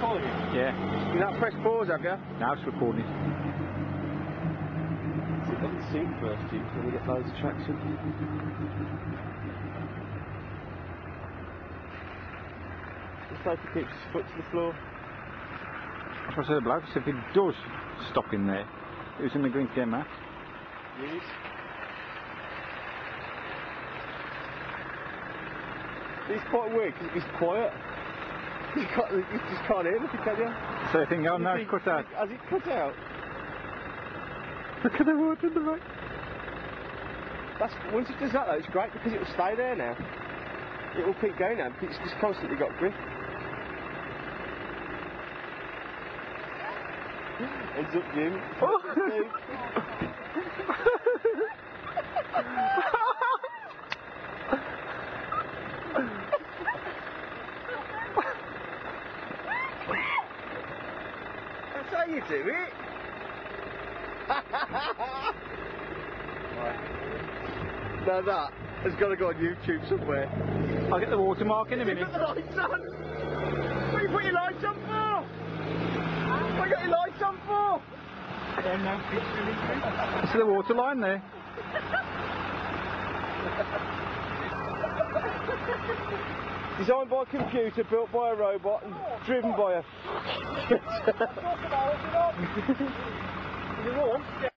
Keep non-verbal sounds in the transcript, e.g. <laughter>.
recording? Yeah. You not press pause, have you? Now it's recording. See, let it sink first, when we get loads of traction. Just like he keeps his foot to the floor. That's what I said to the bloke. If it does stop in there, it was in the green to Matt. Yes. He's quite weird because he's quiet. You, can't, you just can't hear anything, can you? So I think, oh no, You it's cut out. Has it cut out? Look at the water in the back. That's once it does that though, it's great because it will stay there now. It will keep going now because it's just constantly got grip. Heads up, Jim. Oh. That's <laughs> how you do it. now that has got to go on YouTube somewhere. I'll get the watermark in a minute. Put the lights on. What you putting your lights on for? What you got your lights on for? See the water line there? <laughs> Designed by a computer, built by a robot, and driven by a. <laughs> <laughs>